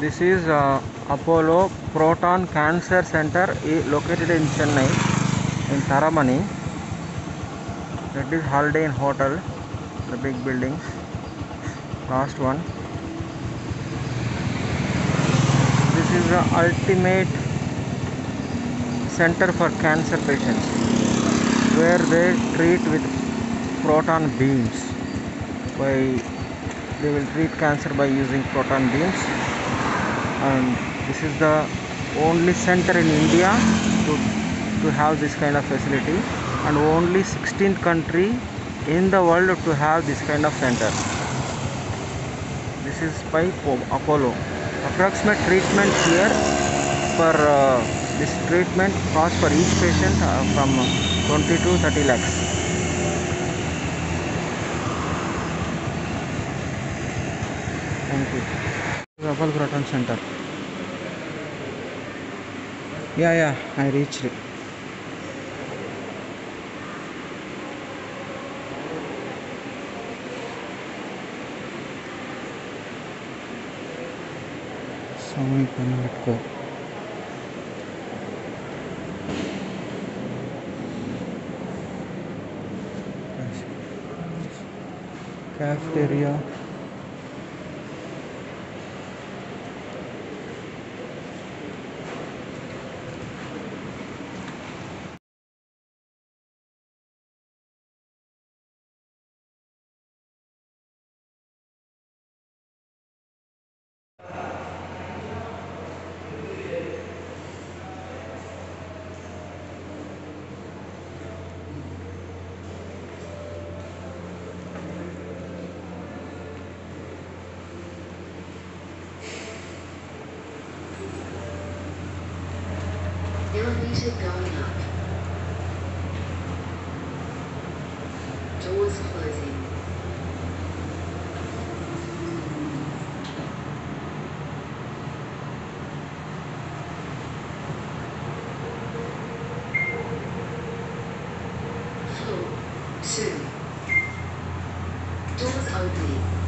This is uh, Apollo Proton Cancer Center i- located in Chennai in Taramani. That is Holiday Hotel, the big building. Last one. This is the ultimate center for cancer patients where they treat with proton beams by they will treat cancer by using proton beams and this is the only center in India to, to have this kind of facility. And only 16th country in the world to have this kind of center. This is by Apollo. Approximate treatment here for uh, this treatment cost for each patient uh, from 20 to 30 lakhs. Thank you Gopal Proton Center. Yeah, yeah, I reached it. Someone can let go. Cafeteria. Elevator going up. Doors closing. Floor two. Doors opening.